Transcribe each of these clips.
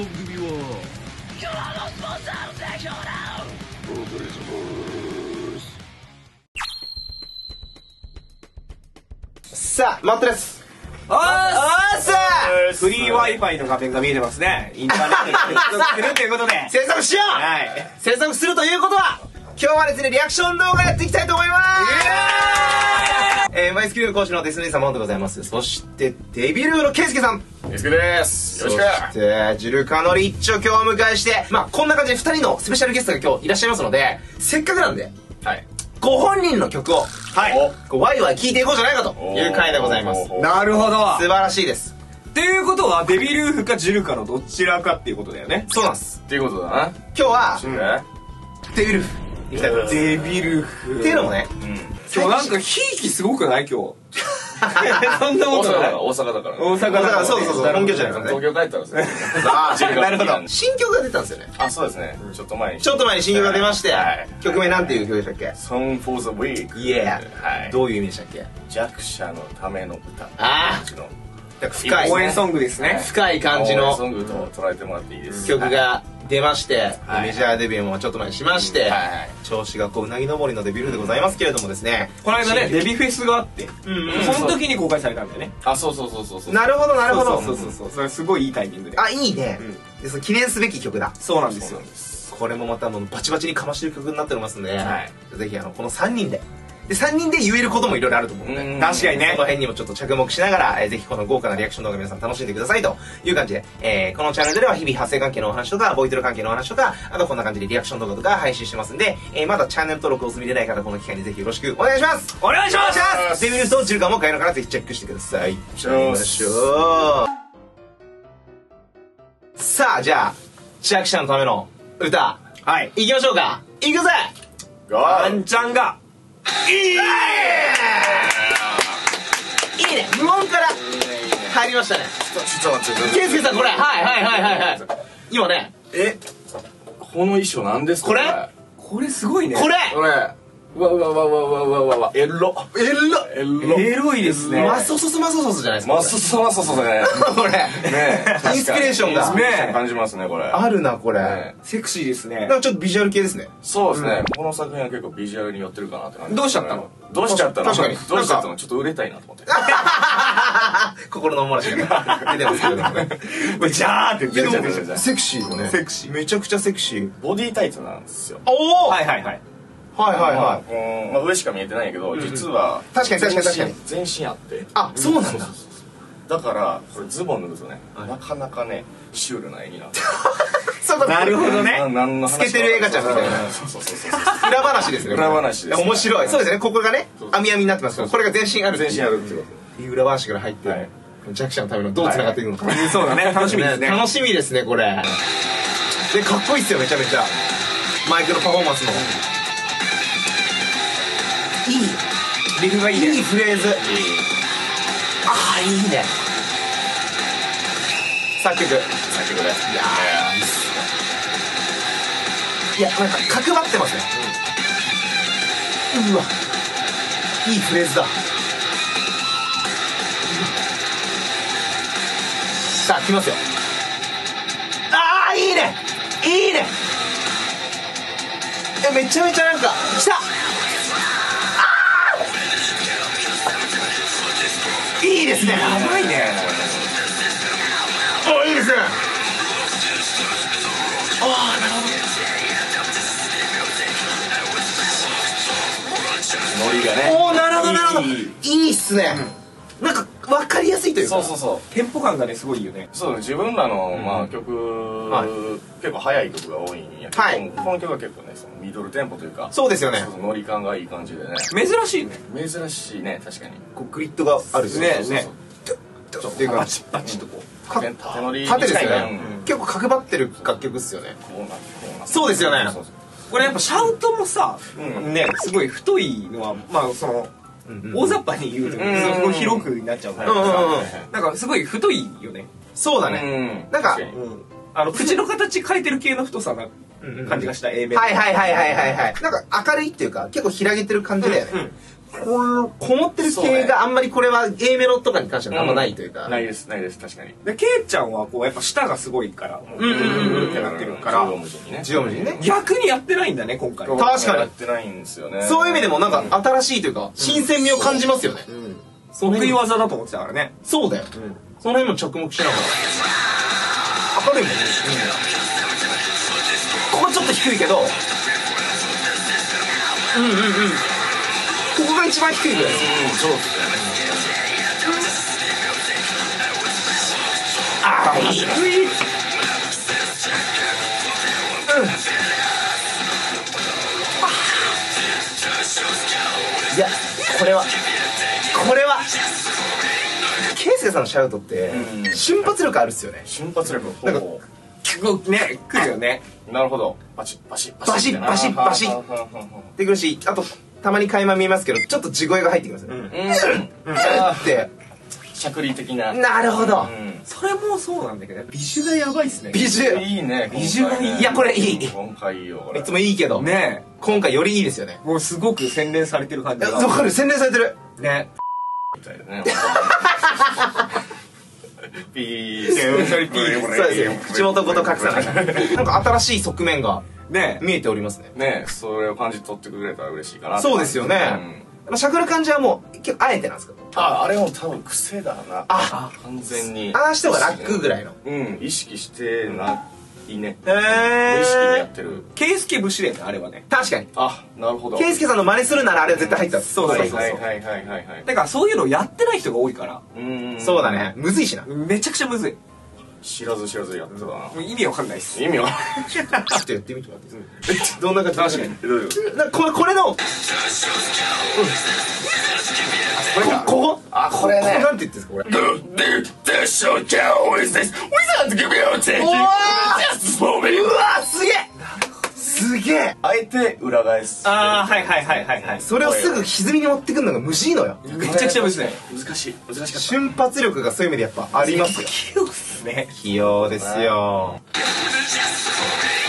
番組は。さあマットです。ああさーフリー Wi-Fi の画面が見えてますね。インターネットに接続するということで。制作しよう。はい。制作するということは今日はですねリアクション動画やっていきたいと思います。えー、マイスキル講師のデスネイ様でございます。そしてデビルーのケイスケさんゆうすけです。よろしく。そしてジルカのリッチを今日お迎えしてまあこんな感じで2人のスペシャルゲストが今日いらっしゃいますのでせっかくなんではい。ご本人の曲をはい。こうワイワイ聴いていこうじゃないかという回でございます。なるほど。素晴らしいです。っていうことは、デビルーフかジルかのどちらかっていうことだよね。そうなんです。っていうことだな。今日はうんデビルーフ。たいと思います。デビルーフ。っていうのもね今日なんかひいきすごくない？今日。そんなことない。大阪だから。大阪だからそうそうそう。本業じゃないからね。東京帰ったらさあジルカなるほど。新曲が出たんですよね。あそうですね。ちょっと前に。ちょっと前に新曲が出ましてはい。曲名なんていう曲でしたっけ？Song for the Week イエはい。ーどういう意味でしたっけ？弱者のための歌。あうちの。深い応援ソングですね。深い感じ応援のソングと捉えてもらっていいです曲が出ましてはい。メジャーデビューもちょっと前にしましてはい調子がこううなぎ登りのデビューでございますけれどもですねこの間ね、デビフェスがあって、うんうん。その時に公開されたんだよね。あそうそうそうそうそう。なるほどなるほど。そうそうそう。そう。それすごいいいタイミングで。あいいね。でその記念すべき曲だ。そうなんですよ。これもまたもうバチバチにかましてる曲になっておりますんで、はい。ぜひあのこの3人でで3人で言えることもいろいろあると思うので、うん。確かにね。その辺にもちょっと着目しながら、えーぜひこの豪華なリアクション動画皆さん楽しんでくださいという感じで、えーこのチャンネルでは日々発生関係のお話とか、ボイトル関係のお話とか、あとこんな感じでリアクション動画とか配信してますんで、えーまだチャンネル登録お済みでない方この機会にぜひよろしくお願いします。お願いします。デビューとジルカも概要欄からぜひチェックしてください。しょうし。ょうさあ、じゃあ、弱者のための歌、はい。行きましょうか。行くぜ。があんちゃんが、いいね。無音から入りましたね。ちょっと待ってケイスケさんこれ。はいはいはいはいはい。今ね。えこの衣装何ですか？これ？これ。すごいね。これ。これ。うわうわうわうわうわうわうわ。うわエロ。エロ。エロいですね。マソソスマソソスじゃないですかマスソマソソだね これ。ねインスピレーションが。インスピレーション感じますねこれ。あるなこれ。ねセクシーですね。なん。かちょっとビジュアル系ですね。そうですね。この作品は結構ビジュアルに寄ってるかなって感じ。どうしちゃったの？どうしちゃったの？確かに。どうしちゃったの？ちょっと売れたいなと思って。心のおもらしが出てますけれどもね ジャーって出ちゃう出ちゃうセクシーよね。セクシー。めちゃくちゃセクシー。ボディタイツなんですよ。おおはいはいはい。はいはいまあはい。うんまあ上しか見えてないけど実は確かに確かに確かに。全身全身あって。あそうなんだ。そうそうそうだからこれズボン脱ぐとねなかなかねシュールな絵になって なるほどね。な何の話透けてる映画ちゃん。みたいなそうそうそうそう裏話ですね。裏話です面白い。そうですね。ここがね網網になってますけどこれが全身ある全身あるっていうこっていう裏話から入って、はい。弱者のためのどう繋がっていくのか、そうだね。楽しみですね。楽しみですねこれ。でかっこいいっすよめちゃめちゃ。マイクのパフォーマンスもいいリフがいいね。いいフレーズ。ああいいね。作曲作曲でいいっすいやなんか角張ってますね、うわ。いいフレーズだ。さあ来ますよ。ああいいね。いいね。えめちゃめちゃなんか来たですね。やばいね。おいいですね。ノリがね。おおなるほどなるほど。いいいいっすね、なんか分かりやすいというか。そうそうそう。テンポ感がね、すごいよね。そうね自分らの、まあ、曲、はい。結構速い曲が多いんやけど、はい。この曲は結構ねそのミドルテンポというかそうですよね。ノリ感がいい感じでね。珍しいね。珍しいね確かに。こうグリッドがあるねそうそうそう。ね。っていうかバチッバチッとこう。か縦ですよね。な、結構角張ってる楽曲っすよね。こうなってこうなって。そうですよね。これやっぱシャウトもさ、うん。ね、すごい太いのは、まあその、大雑把に言うと、うんすごい広くなっちゃうから。なんかすごい太いよね。そうだうね、んなんか。あの、口の形変えてる系の太さな感じがした A 面。はいはいはいはいはいはい。なんか明るいっていうか結構開けてる感じだよね、こもってる系があんまりこれは A メロとかに関してはあんまないというか、ないですないです確かに。でケイちゃんはこうやっぱ舌がすごいからうん。うん。うん。うん。ってなってるからジオムジにね逆にやってないん。だね今回確かにやってないん。ですよねそういう意味でもなん。か新しいというか新鮮味を感じますよね、得意辺技だと思ってたからねそうだよ、その辺も着目しながら明るいもん、ここちょっと低いけどうん。うん。うん一番低いぐらい。ですうんそうですねああ低い。うん。いやこれはこれは。ケイスケさんのシャウトってうん瞬発力あるっすよね。瞬発力なんかほ結構ね来るよね。うなるほど。バシッバシッバシッ。バシッバシッッ。ってくるしあとたまに垣間見えますけどちょっと地声が入ってきますね、うん。うん。って。しゃくり的な。なるほど、うん。それもそうなんだけど美酒がやばいっすね。美酒いいね美女がいいいやこれいい。今回いいよいつもいいけど、ね今回よりいいですよね。えもうすごく洗練されてる感じが。わかる。洗練されてる。ね。みたいなね。ピース。うんそれピース。そうですよ。口元ごと隠さない。なんか新しい側面がねえ。見えておりますね。ねそれを感じ取ってくれたら嬉しいかなそうですよね。まあしゃくる感じはもう結構あえてなんですか？うんああれも多分癖だな。あ。完全に。ああしてはラックぐらいの。うん意識してないね。へ無意識にやえってる。ケイスケ武士伝ねあれはね。確かに。あなるほど。ケイスケさんの真似するならあれは絶対入ったんですそうそうそうはいはいはいはいだからそういうのやってない人が多いから。うん。そうだね。むずいしな。めちゃくちゃむずい知らず知らずやってたなもう意味わかんないっす。意味はちょっとやってみてもらっていいですか？どんな感じ？確かにどういうこと？なこれこれの？これかここ？あこれね。ここなんて言ってんですかこれ？うわすげえ！すげえ！あえて裏返す。ああはいはいはいはいはい。それをすぐ歪みに持ってくるのがむずいのよ。めちゃくちゃむずい。難しい。難しかった。瞬発力がそういう意味でやっぱありますよ器用っすね。器用ですよ。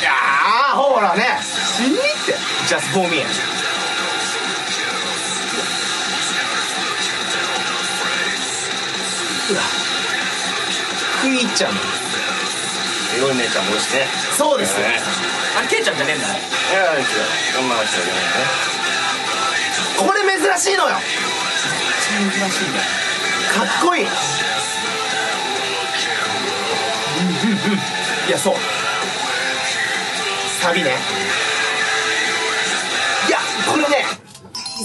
いやーほらね。死にって。Just for me. うわ食い入っちゃうのエロい姉ちゃんもいるしね。そうですよねあれケイちゃんじゃねえんだいや違う女の人じゃないねこれ珍しいのよ。珍しいんだかっこいいいやそう。サビね。いやこれね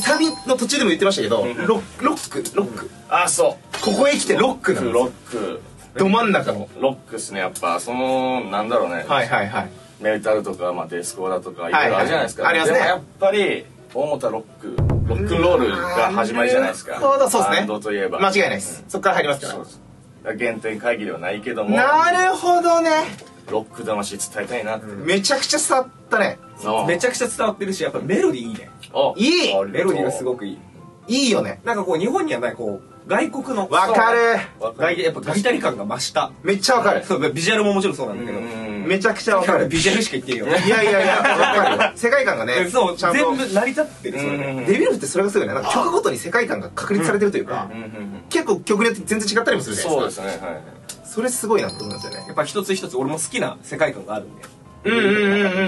サビの途中でも言ってましたけどロロックロック。あそここへ来てロックうなんです。ロックど真ん中の。ロックっすねやっぱ。そのなんだろうね。はいはいはい。メタルとか、まあ、デスコアだとかいはい。ろいろあるじゃないですか、ありますね。でもやっぱり大元はロックロックンロールが始まりじゃないですか。そうですね。バンドといえば。間違いないです。そっから入りますから。そうです。だから原点会議ではないけども。なるほどね。ロック魂伝えたいな。って、めちゃくちゃ伝わったね。あめちゃくちゃ伝わってるしやっぱメロディーいいね。あいい。あメロディーがすいごくいい。いいよね。なんかこう日本にはないこう外国の。わかる。外やっぱガリタリ感が増した。めっちゃわかる。そうビジュアルももちろんそうなんだけど。うん。めちゃくちゃわかる。ビジュアルしか言っていいよ。いやいやいやわかるよ。世界観がねそう全部成り立ってるデビューってそれがすごいね。なんか曲ごとに世界観が確立されてるというか、うんうんうん。結構曲によって全然違ったりもするじゃないですか。そうですねはい。それすごいなと思いますよね。やっぱ一つ一つ俺も好きな世界観があるんで。うんうん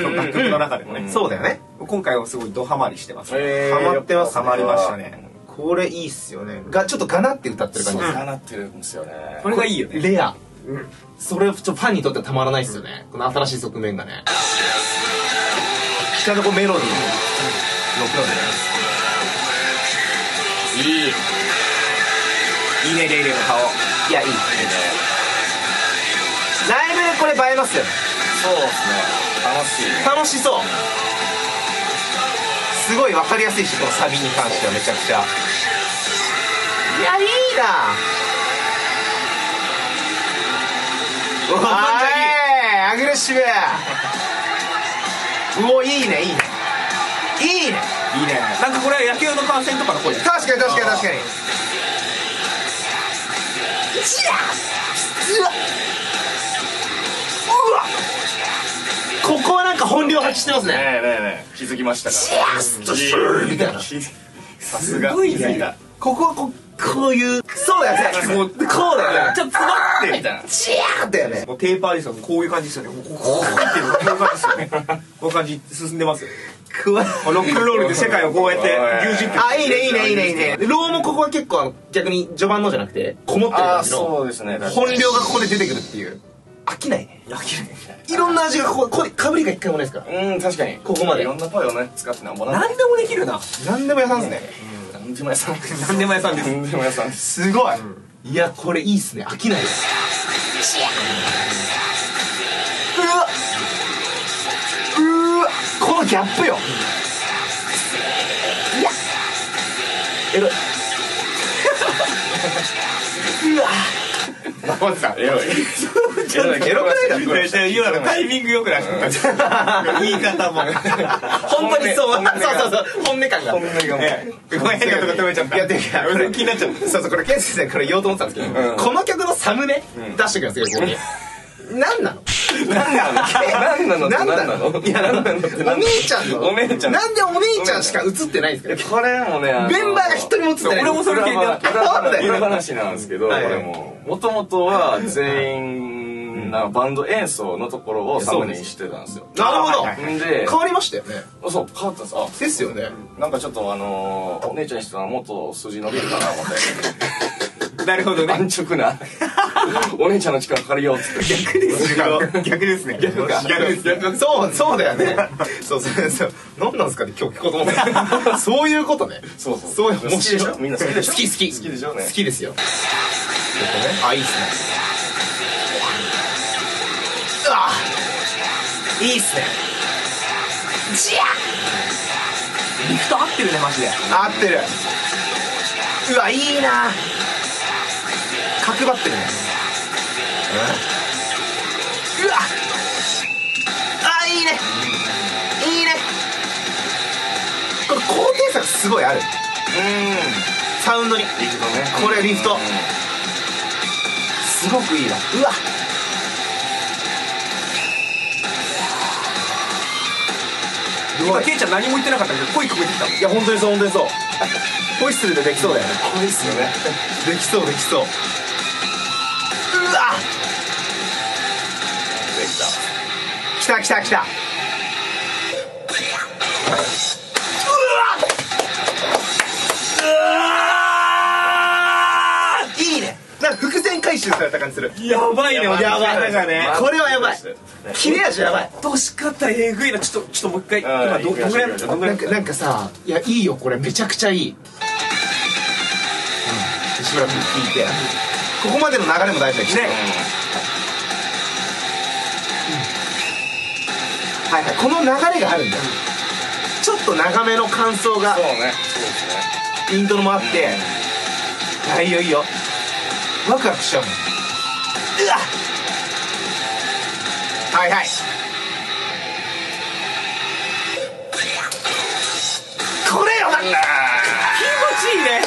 うん楽曲の中でもね、うんそうだよね今回はすごいドハマりしてます、えハマってますねハマりましたねこれいいっすよね。がちょっとガナって歌ってる感じ。ですかなってるんですよね。これがいいよね。レア。それちょっとファンにとってはたまらないっすよね。この新しい側面がね。ちゃんとこうメロディー。も乗ってますねいい。いいねいいねレイレイの顔。いやいい。ライブでこれ映えますよね。そうですね。楽しいね。楽しそうすごい分かりやすいしこのサビに関してはめちゃくちゃ。いやいいな。おいアグレッシブ。うおいいねいいね。いいね。いいね。なんかこれは野球の観戦とかの声確かに確かに確かに。うわ本領発揮してますね。ねえねえねえ。気づきましたか。ジャストシューみたいな。すさすが。すごいね気づいたここはここういうそうだよね。もうこうだよね。ちょっと詰まってみたいな。チヤーだよね。もうテーパーですよこういう感じですよねこうこうこうっていうこういう感じですよねこういう感じ進んでますよロックンロールで世界をこうやって牛耳ってあいいねいいねいいねいいねローもここは結構逆に序盤のじゃなくてこもってる感じのそうですね本領がここで出てくるっていう飽きないね。いやきれいいろんな味がこここれかぶりが一回もないですから。うん確かに。ここまで。いろんなパイをね使ってなんぼなん何でもできるな。何でも屋さんですね。なんでも屋さん何でも屋さんです。なんでも屋さんです。すごい。いやこれいいっすね。飽きないです。うわ。うわ。このギャップよ。いや。エロいうわマジさエロいちょっとエロくないだタイミングよくない言い方も本当にそうそうそうそう本音感が本音が気になっちゃったそうそうこれケン先生これ言おうと思ってたんですけど、この曲のサムネ出してくださいここに何なの何なの？何なの？って何なの？何なの？いや何なの？ってお姉ちゃんの？お姉ちゃん。なんでお姉ちゃんしか映ってないんですか？これもねメンバーが一人も映ってない俺もそれ聞いて裏な話裏話なんですけどこはい。れももともとは全員なんかバンド演奏のところをサムネにしてたんですよ。なるほど、はいんで変わりましたよね。そう変わったんですあですよね。なんかちょっとあのーお姉ちゃんにしてはもっと筋伸びるかな思ってなるほどね。安直な。お姉ちゃんの力借りようっつって。逆です 逆ですね。逆か。逆です逆そうそうだよね。そうそうそう。何なんですかね今日聞こうと思った。そういうことね。そうそう。そう面好きでし白いょ？みんな好きでしょ？好き好き。好きでしょ？うね。好きですよ。あいいっすね。うわいいっすね。じゃリフト合ってるねマジで。合ってる。うわいいな角張ってるねうんうわ。あいいね。いいね。これ高低差がすごいある。うん。サウンドに。リフトね。これリフト。すごくいいわ。うわ。今ケイちゃん何も言ってなかったけど声聞こえてきたいや本当にそう本当にそう。ホイッスルでできそうだよね。これいいっすよね。できそうできそう来た来た来たうわいいね。なんか伏線回収された感じする。やばいねやばい。方がね。これはやばい。切れ味やばい。落とし方えぐいな。ちょっとちょっともう一回。今どどんぐらいどんぐらないんかなんかさいやいいよこれめちゃくちゃいい、うん、しばらく聞いて。ここまでの流れも大事だしねはいはいこの流れがあるんだ。よちょっと長めの感想がそうね。そうですねイントロもあってあいいよいいよ。ワクワクしちゃうもん。うわはいはい。これよな気持ちいいね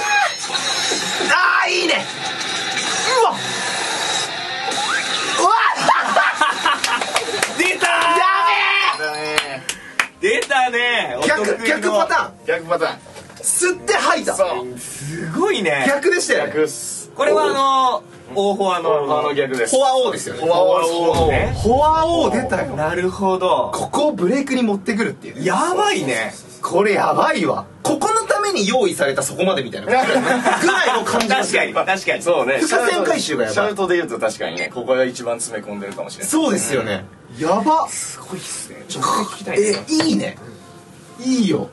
たね逆逆パターン。逆パターン。吸って吐いた。そう。すごいね。逆でしたよね。逆っす。これはあの大フォアあのの逆です。フォアオーですよね。フォアオーですフォアオーね。フォアオー出たよ。なるほど。ここをブレイクに持ってくるっていうね。やばいね。これやばいわ。ここのために用意されたそこまでみたいな。ぐらいの感じが確かに確かに。そうね。伏線回収がやばい。シャウトで言うと確かにねここが一番詰め込んでるかもしれない。そうですよね、やば。すごいっすね。ちょっと聞きたいえねいいねいいよ。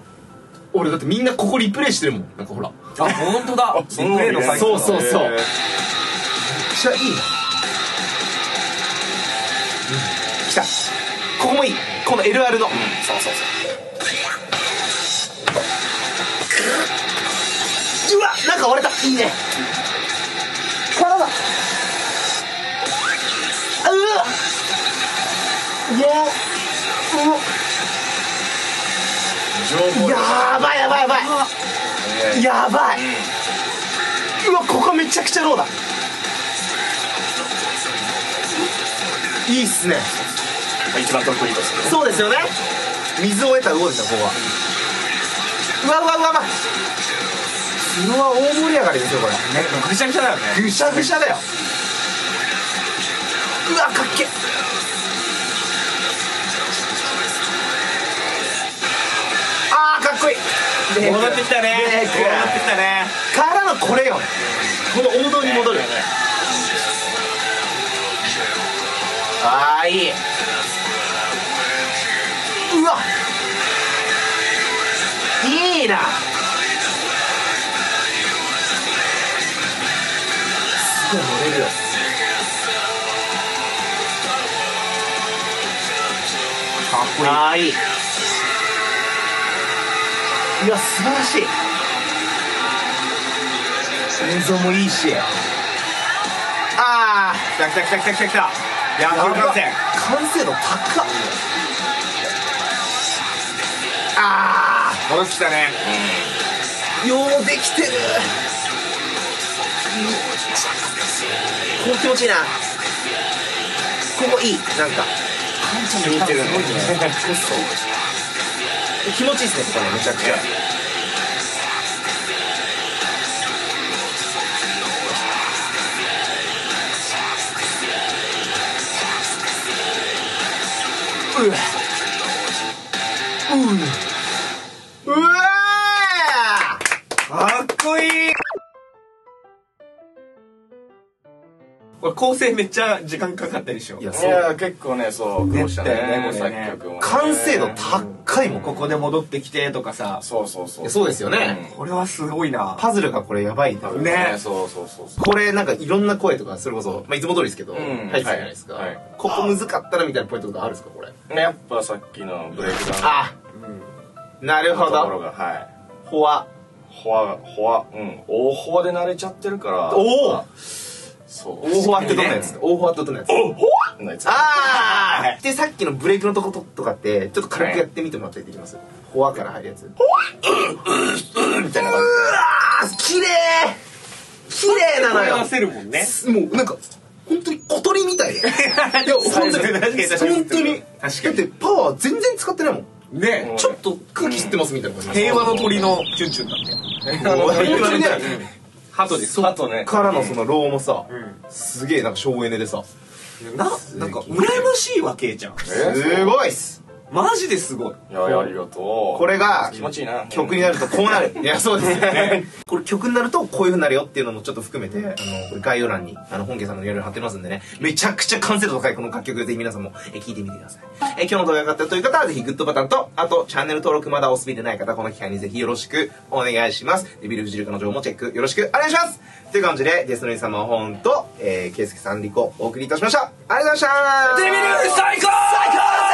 俺だってみんなここリプレイしてるもん。なんかほら。めっあ本当だ。リプレイの回そうそうそう。へー。ちゃいいな、来た。ここもいい。この LR の、そうそうう。わなんか割れた。いいね。体うわ。いや情報やばいやばいやばい。やばい、うわここめちゃくちゃローだ。いいっすね。一番得意とするそうですよね。水を得た魚ですよここは。うわうわうわうわ。フロア大盛り上がりですよこれ。ねぐちゃぐちゃだよね。ぐしゃぐしゃだよ。うわかっけっこいい。戻ってきたね。戻ってきたね。からのこれよ。この王道に戻るああいい。うわ。いいな。すごい乗れるよ。かっこいい。ああいいいや素晴らしい。映像もいいし。ああ来た来た来た来た来た。来た野球観戦完成。度高っ。あ戻ってきたね。あようできてる。ここ気持ちいいな。ここいい。なんか。気に入ってるね 気持ちいいですねここねめちゃくちゃ。うわ。う構成めっちゃ時間かかったでしょいやいや結構ねそう苦労したねね作曲完成度高いもんここで戻ってきてとかさ。そうそうそう。そうですよね。これはすごいな。パズルがこれやばいんね。そうそうそうそう。これなんかいろんな声とかそれこそ、まあ、いつも通りですけど、ん。入ってたじゃないですか、はいはいここ難かったなみたいなポイントとかあるんですかこれ？ねやっぱさっきのブレイクダウン。あなるほのところどがはい。フォアフォアフォアうん。大フォアで慣れちゃってるから。おおあそう。大フォアってどんなやつ？大フォアってどんなやつ？なやつあはあでさっきのブレイクのとこととかってちょっと軽くやってみてもらってできますフォアから入るやつ。うみたいな感わー綺麗！綺麗なのよ。声合わせるもんね。もうなんか本当に小鳥みたい。いや本当に本当にだってパワー全然使ってないもん。ね。ちょっと空気吸ってますみたいな感じ。平和の鳥のチュンチュンだって。もう本当にね 鳩です。じあとね。からのそのローもさん。すげえなんか省エネでさ。ななんか羨ましいわけじゃん。すごいっすマジですごい。いやいやありがとう。これが気持ちいいな。曲になるとこうなる。いやそうですよね。これ曲になるとこういう風になるよっていうのもちょっと含めてあのこれ概要欄にあの本家さんのいろいろ貼ってますんでね。めちゃくちゃ完成度高いこの楽曲ぜひ皆さんもえ聞いてみてください。え今日の動画が良かったという方はぜひグッドボタンとあとチャンネル登録まだお済みでない方この機会にぜひよろしくお願いします。デビルフジルカの情報もチェックよろしくお願いします。という感じでデスノリ様本と、えー、ケイスケさんリコお送りいたしました。ありがとうございました。デビル最高最高